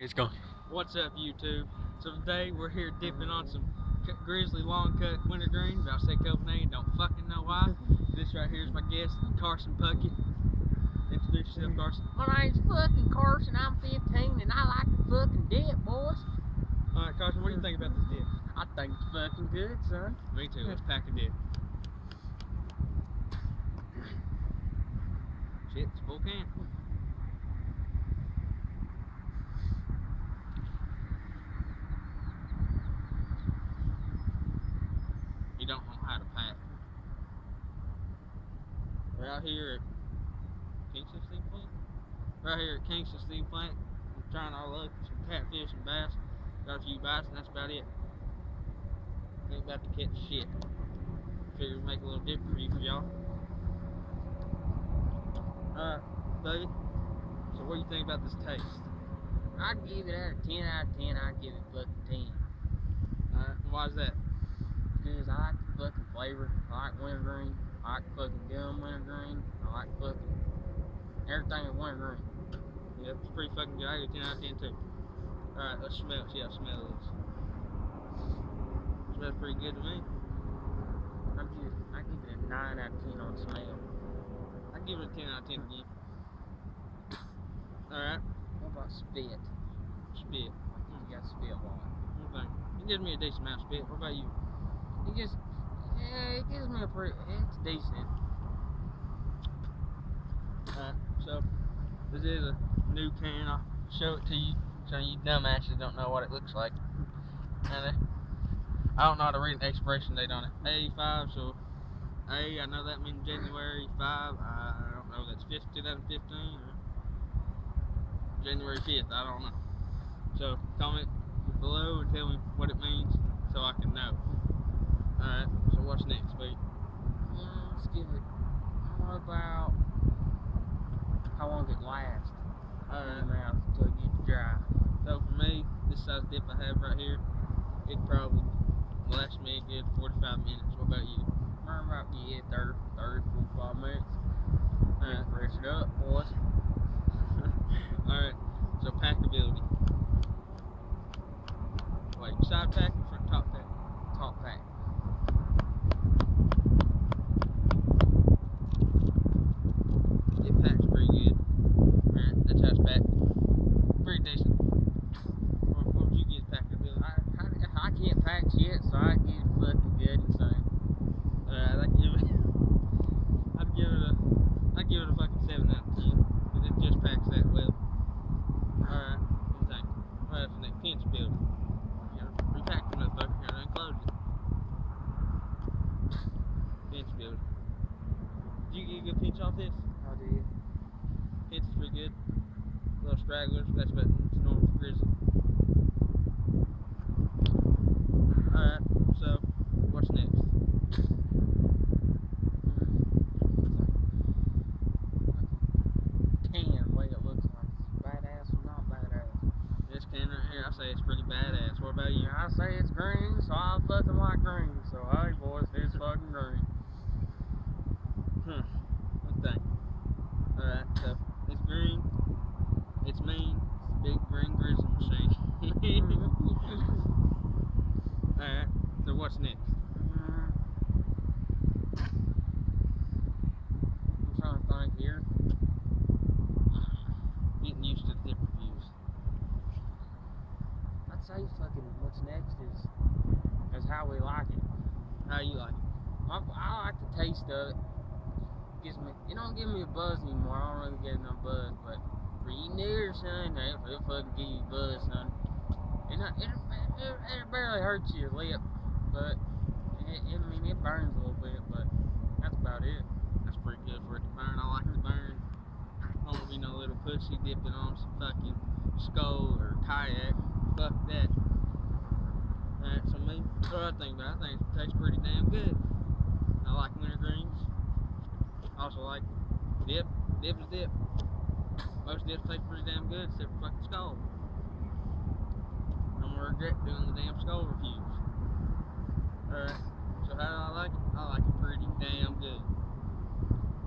It's going. What's up, YouTube? So today we're here dipping on some grizzly long cut wintergreen. But I say Copenhagen, don't fucking know why. This right here is my guest, Carson Puckett. Introduce yourself, Carson. My name's fucking Carson. I'm 15 and I like to fucking dip, boys. All right, Carson, what do you think about this dip? I think it's fucking good, son. Me too. Let's pack a dip. Shit, it's full can. Don't know how to pack. We're out here at Kingston Steam Plant. Right here at Kingston Steam Plant. We're trying our luck with some catfish and bass. Got a few bites and that's about it. Ain't about to catch shit. Figured make a little dip for you for y'all. Alright, David. So what do you think about this taste? I'd give it out of 10 out of 10. I'd give it fucking 10. Alright, why is Because I like the fucking flavor. I like wintergreen. I like fucking gum wintergreen. I like fucking everything with wintergreen. Yeah, it's pretty fucking good. I give 10 out of 10 too. Alright, let's smell it. See how smell it is. Smells pretty good to me. I give, I give it a 9 out of 10 on smell. I give it a 10 out of 10 again. Alright, What about spit? spit. You got spit it. What do you think? Gives me a decent amount of spit. What about you? It just, yeah, it gives me a pretty, it's decent. Alright, so this is a new can. I'll show it to you so you dumbasses don't know what it looks like. And I don't know how to read an expiration date on it. A5, so A, I know that means January 5. I don't know that's 5th, 2015 or January 5th. I don't know. So comment below and tell me what it means so I can know. Alright, so what's next? Mm, let's give it, what about, how long it lasts? Alright. in the mouth until it gets dry. So for me, this size dip I have right here, it probably last me a good 45 minutes. What about you? Mine about yeah, 30, 30, 45 minutes. Alright. Fresh it up, boys. Alright, so packability. Wait, side pack or front top pack? Top pack. It packs pretty good. Alright, that's how it's packed. Pretty decent. What, what would you get packability? I, I, I can't pack shit, so I get it fucking good and say, Alright, I'd give it. I'd give it a. I'd give it a fucking seven out of ten because it just packs that well. Alright, what do you think? What else next? Pinch build. You gotta repack the motherfucker. You gotta unclose it. Pinch build. Did you get a good pinch off this? I did. Pinch is pretty good. Little stragglers. That's about it's normal grizzly. Alright, so what's next? Tan, way it looks like. It's badass or not badass. This can right here, I say it's pretty badass. What about you? I say it's green, so I fucking like green. So hey, boys, it's fucking green. Hmm. Thing? Alright, so it's green. It's mean. It's a big green grizzly machine. Alright, so what's next? Mm. I'm trying to think here. Getting used to the dip reviews. Fucking what's next is is how we like it. How you like it? I, I like the taste of it. Gives me, it don't give me a buzz anymore. I don't really get no buzz, but for eating it something, it, it'll fucking give you buzz, son. And it, it, it, it barely hurts your lip, but it, it, I mean it burns a little bit, but that's about it. That's pretty good for it to burn. I like it to burn. I to be no little pussy dipping on some fucking Skoal or Kodiak. Fuck that. Alright, so me, what I think about it, I think it tastes pretty damn good. I like wintergreens. Also like dip. Dip is dip. Most dips taste pretty damn good except for fucking Skoal. I'm gonna regret doing the damn Skoal reviews. Alright, so how do I like it? I like it pretty damn good.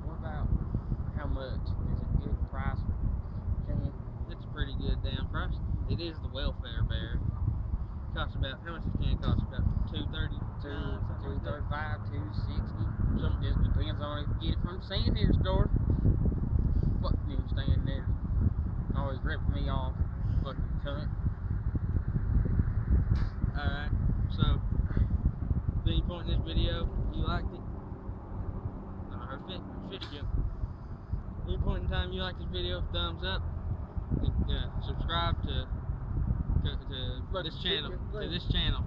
What about how much? Is it good price can? It's pretty good damn price. It is the welfare bear. Costs about how much does a can cost? About two thirty, Two, something two like that. thirty-five, two sixty. Some- Just depends on if you get it from the Sandier store. Fuck them staying there. Always ripping me off. Fucking cunt. Alright, so any point in this video you liked it? No, her fish, jump. Any point in time you like this video, thumbs up. Uh, subscribe to to, to this channel. To this channel.